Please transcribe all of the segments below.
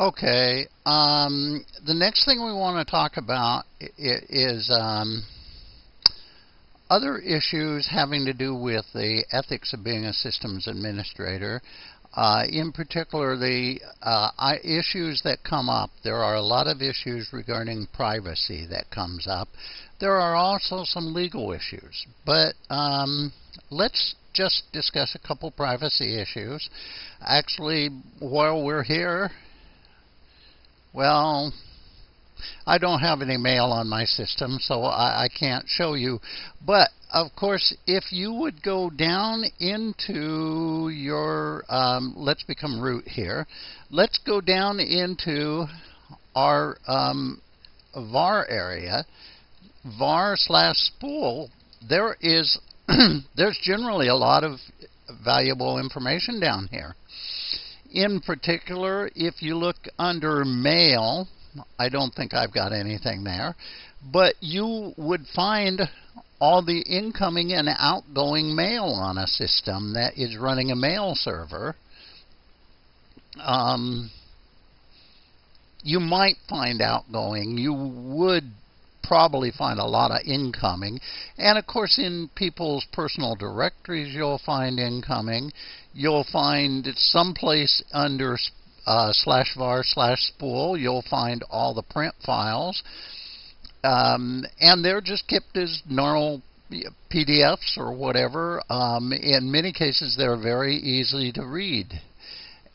Okay. Um, the next thing we want to talk about is um, other issues having to do with the ethics of being a systems administrator. Uh, in particular, the uh, issues that come up. There are a lot of issues regarding privacy that comes up. There are also some legal issues. But um, let's just discuss a couple privacy issues. Actually, while we're here, well, I don't have any mail on my system, so I, I can't show you. But of course, if you would go down into your, um, let's become root here. Let's go down into our um, var area, var slash spool. There is, there's generally a lot of valuable information down here. In particular, if you look under mail, I don't think I've got anything there, but you would find all the incoming and outgoing mail on a system that is running a mail server. Um, you might find outgoing. You would probably find a lot of incoming. And of course, in people's personal directories, you'll find incoming. You'll find it someplace under uh, slash var slash spool, you'll find all the print files. Um, and they're just kept as normal PDFs or whatever. Um, in many cases, they're very easy to read.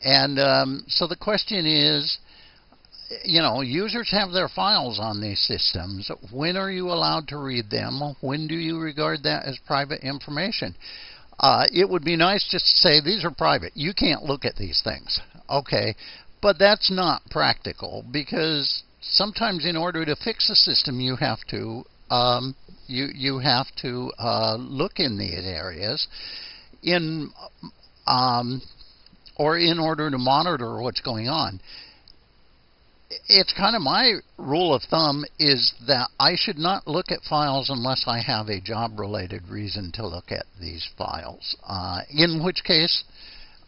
And um, so the question is, you know, users have their files on these systems. When are you allowed to read them? When do you regard that as private information? Uh, it would be nice just to say these are private. You can't look at these things. Okay, but that's not practical because sometimes in order to fix a system, you have to um, you you have to uh, look in these areas in um, or in order to monitor what's going on it's kind of my rule of thumb is that I should not look at files unless I have a job related reason to look at these files. Uh, in which case,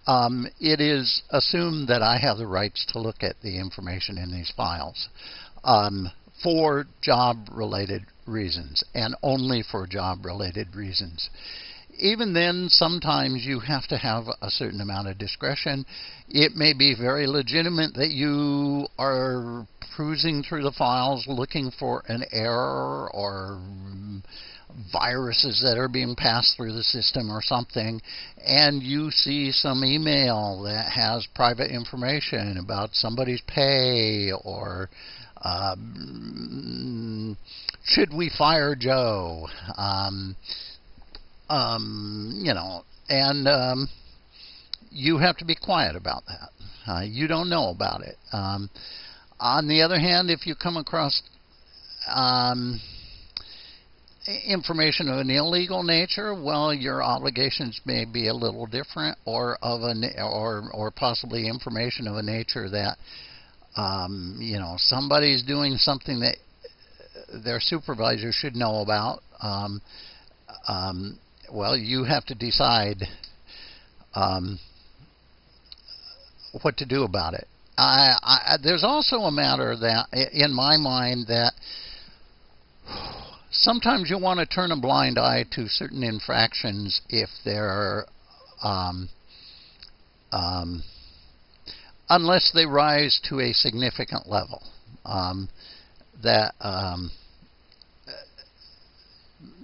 um, it is assumed that I have the rights to look at the information in these files um, for job related reasons and only for job related reasons even then, sometimes you have to have a certain amount of discretion. It may be very legitimate that you are cruising through the files looking for an error or viruses that are being passed through the system or something, and you see some email that has private information about somebody's pay or um, should we fire Joe? Um, um, you know, and um, you have to be quiet about that. Uh, you don't know about it. Um, on the other hand, if you come across um, information of an illegal nature, well, your obligations may be a little different, or of an or or possibly information of a nature that um, you know somebody's doing something that their supervisor should know about. Um, um, well, you have to decide um, what to do about it. I, I, there's also a matter that, in my mind, that sometimes you want to turn a blind eye to certain infractions if they're, um, um, unless they rise to a significant level. Um, that, um,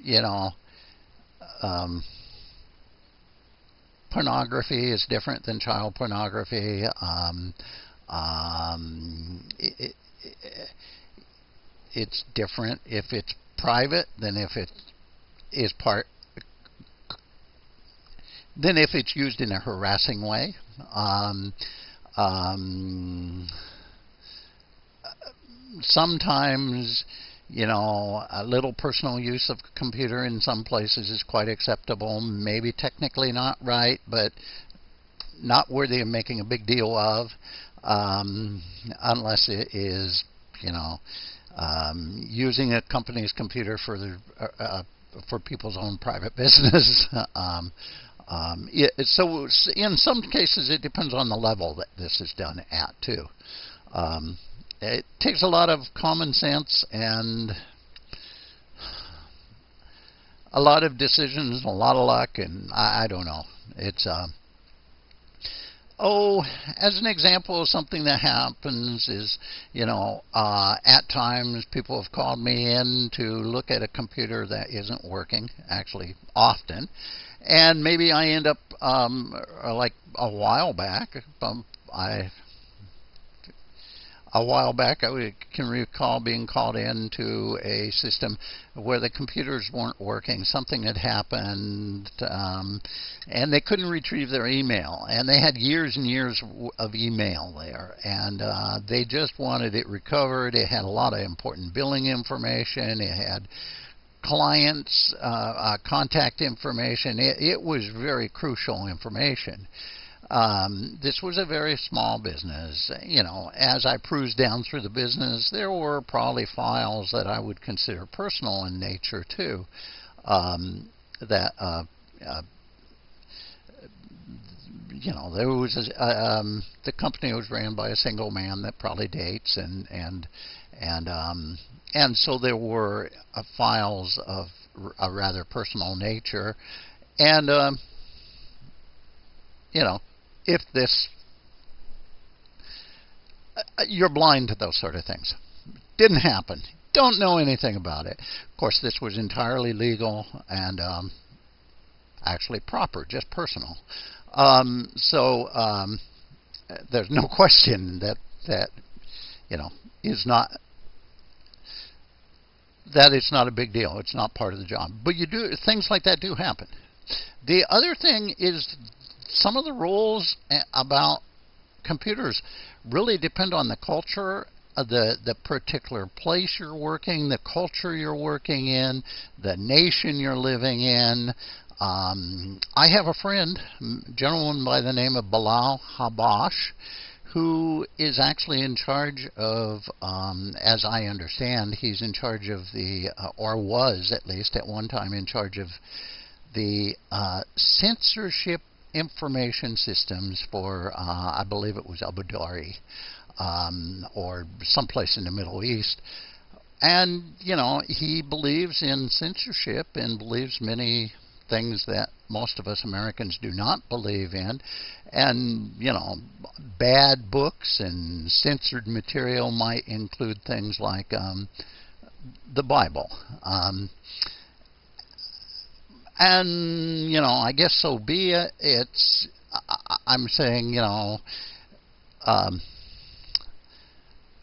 you know, um, pornography is different than child pornography. Um, um, it, it, it's different if it's private than if it is part than if it's used in a harassing way. Um, um, sometimes you know, a little personal use of computer in some places is quite acceptable. Maybe technically not right, but not worthy of making a big deal of, um, unless it is, you know, um, using a company's computer for the uh, uh for people's own private business. um, um, it, so in some cases, it depends on the level that this is done at too. It takes a lot of common sense and a lot of decisions, a lot of luck, and I, I don't know. It's uh, oh, as an example of something that happens is, you know, uh, at times people have called me in to look at a computer that isn't working, actually often, and maybe I end up um, like a while back. Um, I a while back, I can recall being called into a system where the computers weren't working. Something had happened, um, and they couldn't retrieve their email. And they had years and years of email there, and uh, they just wanted it recovered. It had a lot of important billing information. It had clients' uh, uh, contact information. It, it was very crucial information. Um, this was a very small business. You know, as I cruised down through the business, there were probably files that I would consider personal in nature too. Um, that uh, uh, you know, there was a, um, the company was ran by a single man that probably dates, and and and um, and so there were uh, files of a rather personal nature, and um, you know, if this, uh, you're blind to those sort of things. Didn't happen. Don't know anything about it. Of course, this was entirely legal and um, actually proper, just personal. Um, so um, there's no question that that you know is not that it's not a big deal. It's not part of the job. But you do things like that do happen. The other thing is some of the rules eh, about computers really depend on the culture of the the particular place you're working, the culture you're working in, the nation you're living in. Um, I have a friend, a gentleman by the name of Bilal Habash, who is actually in charge of, um, as I understand, he's in charge of the, uh, or was at least at one time in charge of the uh, censorship information systems for, uh, I believe it was Abu Dhabi um, or someplace in the Middle East. And, you know, he believes in censorship and believes many things that most of us Americans do not believe in. And, you know, bad books and censored material might include things like um, the Bible. Um, and you know, I guess so be it. It's I'm saying you know, um,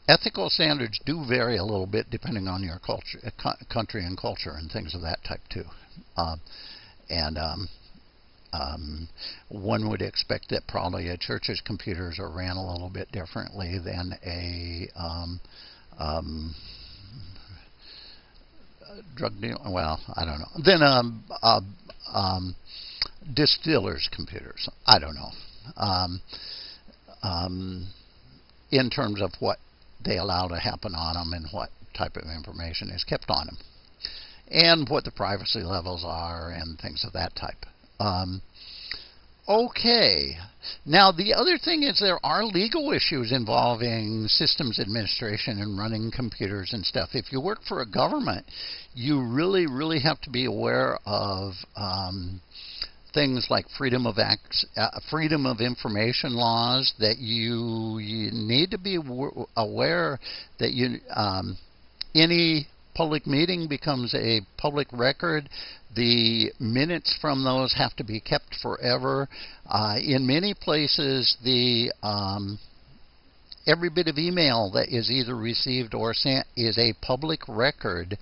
ethical standards do vary a little bit depending on your culture, uh, country and culture, and things of that type too. Uh, and um, um, one would expect that probably a church's computers are ran a little bit differently than a um, um, drug deal. Well, I don't know. Then um, uh, um, distillers' computers. I don't know. Um, um, in terms of what they allow to happen on them and what type of information is kept on them, and what the privacy levels are and things of that type. Um, Okay. Now, the other thing is there are legal issues involving systems administration and running computers and stuff. If you work for a government, you really, really have to be aware of um, things like freedom of ac- uh, freedom of information laws. That you you need to be aware that you um, any public meeting becomes a public record. The minutes from those have to be kept forever. Uh, in many places, the um, every bit of email that is either received or sent is a public record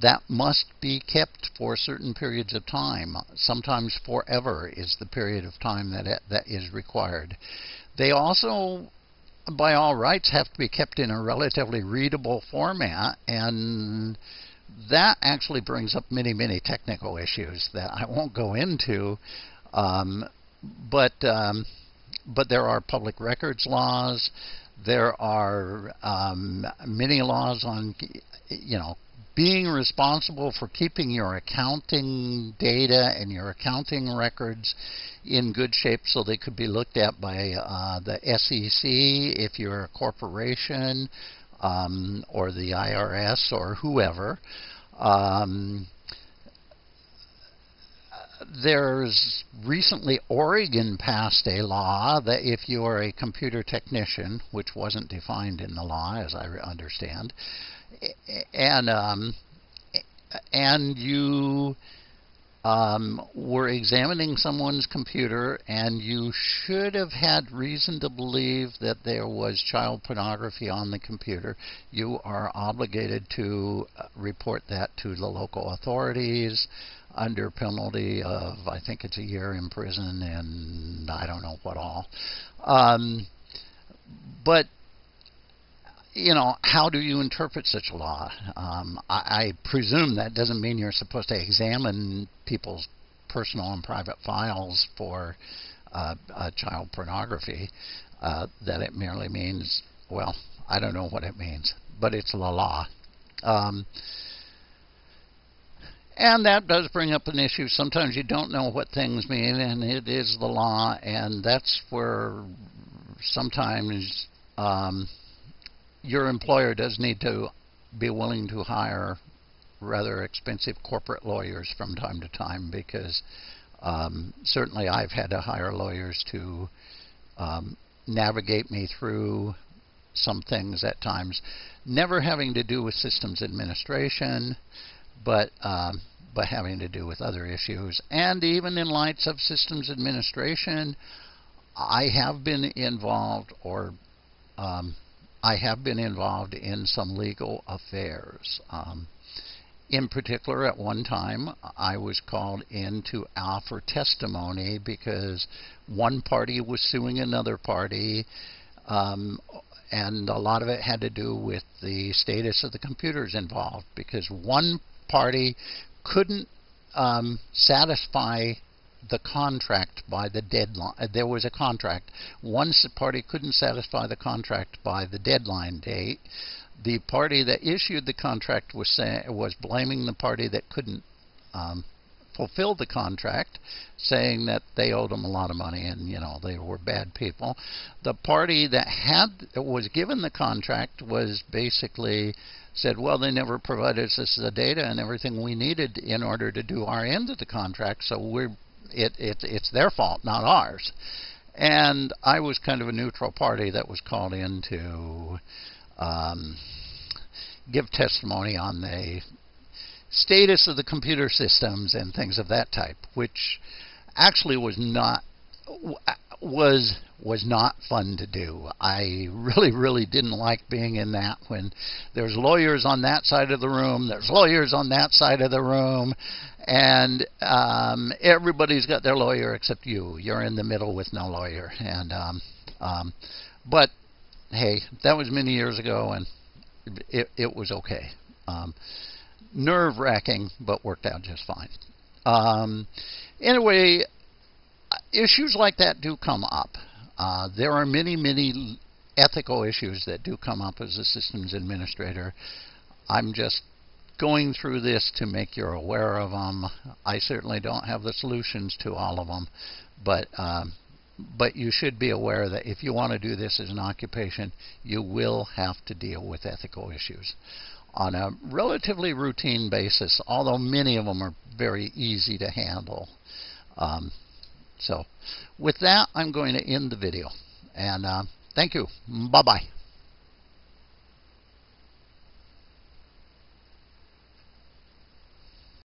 that must be kept for certain periods of time. Sometimes forever is the period of time that it, that is required. They also by all rights, have to be kept in a relatively readable format, and that actually brings up many, many technical issues that I won't go into. Um, but um, but there are public records laws. There are um, many laws on you know being responsible for keeping your accounting data and your accounting records in good shape so they could be looked at by uh, the SEC if you're a corporation um, or the IRS or whoever. Um, there's recently Oregon passed a law that if you are a computer technician, which wasn't defined in the law, as I understand, and um, and you um, were examining someone's computer, and you should have had reason to believe that there was child pornography on the computer. You are obligated to uh, report that to the local authorities under penalty of, I think it's a year in prison and I don't know what all. Um, but you know, how do you interpret such a law? Um, I, I presume that doesn't mean you're supposed to examine people's personal and private files for uh, uh, child pornography. Uh, that it merely means, well, I don't know what it means, but it's the law. Um, and that does bring up an issue. Sometimes you don't know what things mean, and it is the law, and that's where sometimes um, your employer does need to be willing to hire rather expensive corporate lawyers from time to time because um, certainly I've had to hire lawyers to um, navigate me through some things at times, never having to do with systems administration, but um, but having to do with other issues. And even in lights of systems administration, I have been involved or um, I have been involved in some legal affairs. Um, in particular, at one time, I was called in to offer testimony because one party was suing another party, um, and a lot of it had to do with the status of the computers involved because one party couldn't um, satisfy the contract by the deadline. Uh, there was a contract. One party couldn't satisfy the contract by the deadline date. The party that issued the contract was say, was blaming the party that couldn't um, fulfill the contract, saying that they owed them a lot of money and you know they were bad people. The party that had was given the contract was basically said, well, they never provided us the data and everything we needed in order to do our end of the contract, so we're it, it, it's their fault, not ours. And I was kind of a neutral party that was called in to um, give testimony on the status of the computer systems and things of that type, which actually was not was was not fun to do. I really, really didn't like being in that when there's lawyers on that side of the room, there's lawyers on that side of the room, and um, everybody's got their lawyer except you. You're in the middle with no lawyer, and um, um, but hey, that was many years ago, and it, it was okay. Um, nerve wracking, but worked out just fine. Um, anyway, issues like that do come up. Uh, there are many, many ethical issues that do come up as a systems administrator. I'm just going through this to make you aware of them. I certainly don't have the solutions to all of them, but um, but you should be aware that if you want to do this as an occupation, you will have to deal with ethical issues on a relatively routine basis, although many of them are very easy to handle. Um, so with that, I'm going to end the video. And uh, thank you. Bye-bye.